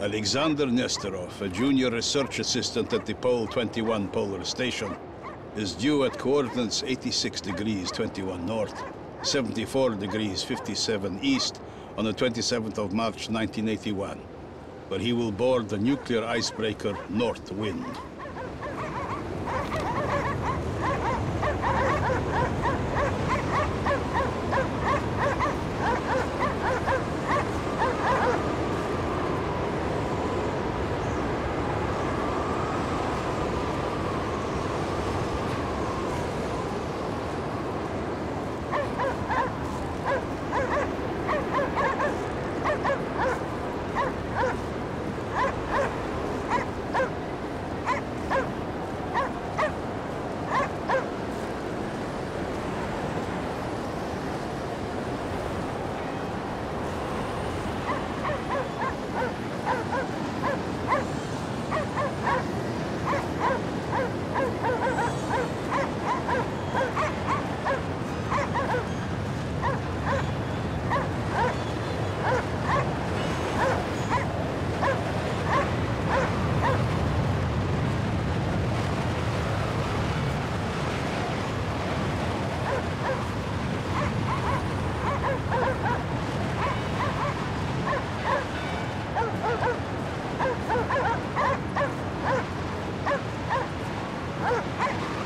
Alexander Nesterov, a junior research assistant at the Pole 21 Polar Station, is due at coordinates 86 degrees 21 north, 74 degrees 57 east on the 27th of March 1981, where he will board the nuclear icebreaker North Wind. 诶